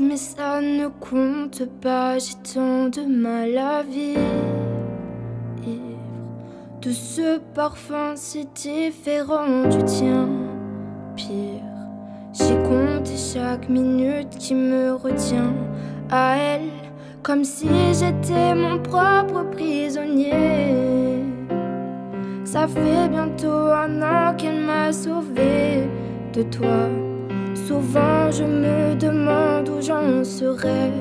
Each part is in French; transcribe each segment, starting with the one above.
mais ça ne compte pas. J'ai tant de mal à vivre. De ce parfum si différent du tien. Pire, j'ai compté chaque minute qui me retient à elle, comme si j'étais mon propre prisonnier. Ça fait bientôt un an qu'elle m'a sauvé de toi. Souvent je me demande où j'en serais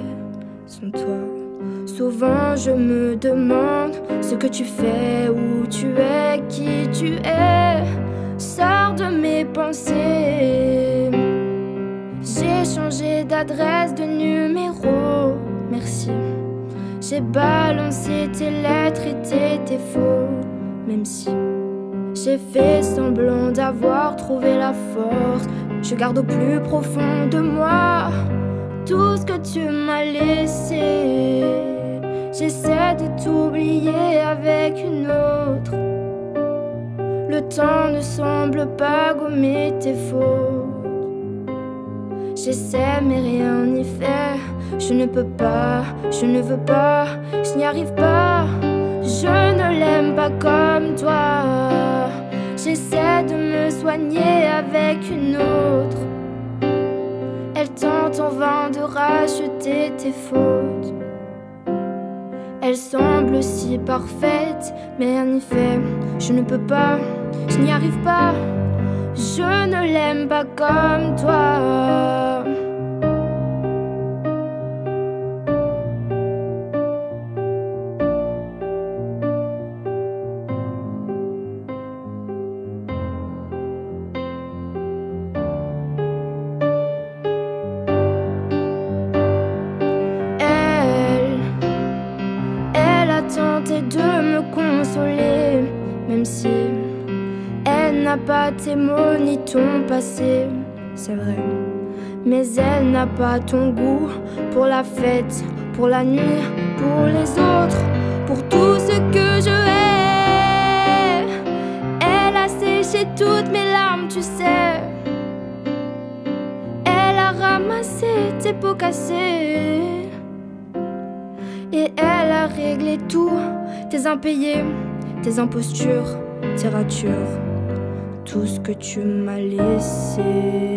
sans toi. Souvent je me demande ce que tu fais, où tu es, qui tu es. Sors de mes pensées. J'ai changé d'adresse, de numéro. Merci. J'ai balancé tes lettres et tes faux, même si. J'ai fait semblant d'avoir trouvé la force. Je garde au plus profond de moi tout ce que tu m'as laissé. J'essaie de t'oublier avec une autre. Le temps ne semble pas gommer tes fautes. J'essaie mais rien n'y fait. Je ne peux pas, je ne veux pas, je n'y arrive pas. Je ne l'aime pas comme toi. J'essaie de me soigner avec une autre. En vain de racheter tes fautes. Elle semble si parfaite, mais en effet, je ne peux pas, je n'y arrive pas. Je ne l'aime pas comme toi. Même si elle n'a pas tes mots ni ton passé, c'est vrai. Mais elle n'a pas ton goût pour la fête, pour la nuit, pour les autres, pour tout ce que je hais. Elle a séché toutes mes larmes, tu sais. Elle a ramassé tes pots cassés. Et elle a réglé tout, tes impayés tes impostures, tes ratures, tout ce que tu m'as laissé.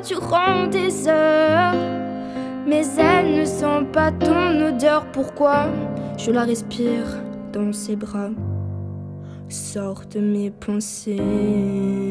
Tu rends des heures. Mais elle ne sent pas ton odeur. Pourquoi? Je la respire dans ses bras? De mes pensées.